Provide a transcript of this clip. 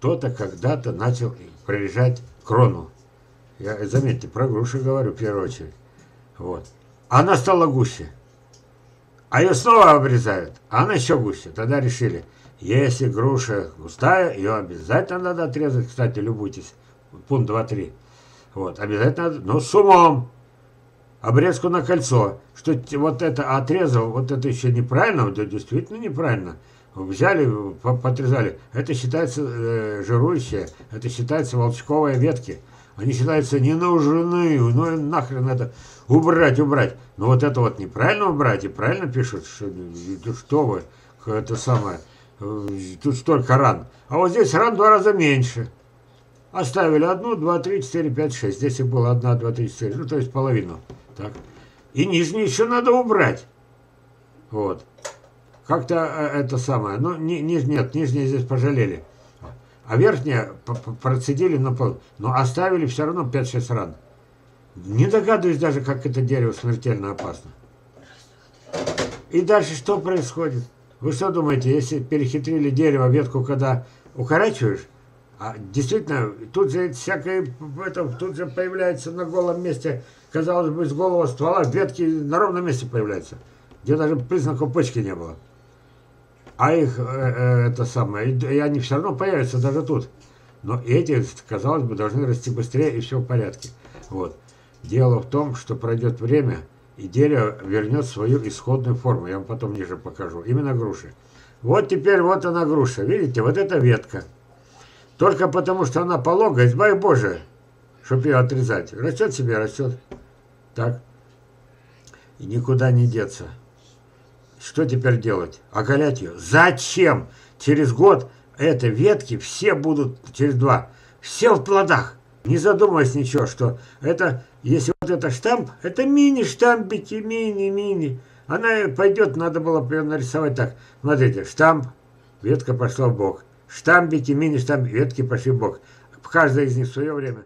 кто-то когда-то начал прорежать крону. Я, заметьте, про груши говорю в первую очередь. Вот. Она стала гуще. А ее снова обрезают, а она еще гуще. Тогда решили, если груша густая, ее обязательно надо отрезать. Кстати, любуйтесь. Пункт 2-3. Вот, обязательно но с умом. Обрезку на кольцо. Что вот это отрезал, вот это еще неправильно, вот это действительно неправильно. Взяли, подрезали. Это считается э, жирующее, это считается волчковые ветки. Они считаются не нужны, ну нахрен это убрать, убрать. Но вот это вот неправильно убрать, и правильно пишут, что, что вы, это самое, э, тут столько ран. А вот здесь ран в два раза меньше. Оставили одну, два, три, четыре, пять, шесть. Здесь их было одна, два, три, четыре, ну то есть половину. Так. И нижнюю еще надо убрать. Вот. Как-то э, это самое, ну ни, ни, нет, нижние здесь пожалели. А верхние процедили на пол, но оставили все равно 5-6 ран. Не догадываюсь даже, как это дерево смертельно опасно. И дальше что происходит? Вы что думаете, если перехитрили дерево, ветку, когда укорачиваешь, а действительно, тут же всякое, это, тут же появляется на голом месте, казалось бы, с голого ствола ветки на ровном месте появляются, где даже признаков почки не было а их, э, э, это самое, и они все равно появятся даже тут. Но эти, казалось бы, должны расти быстрее, и все в порядке. Вот. Дело в том, что пройдет время, и дерево вернет свою исходную форму. Я вам потом ниже покажу. Именно груши. Вот теперь вот она груша. Видите, вот эта ветка. Только потому, что она пологая, избави Боже, чтобы ее отрезать. Растет себе, растет. Так. И никуда не деться. Что теперь делать? Оголять ее? Зачем? Через год это ветки все будут, через два, все в плодах. Не задумываясь ничего, что это, если вот это штамп, это мини-штампики, мини-мини. Она пойдет, надо было бы нарисовать так. Смотрите, штамп, ветка пошла в бок. Штампики, мини-штампики, ветки пошли в бок. Каждая из них в свое время.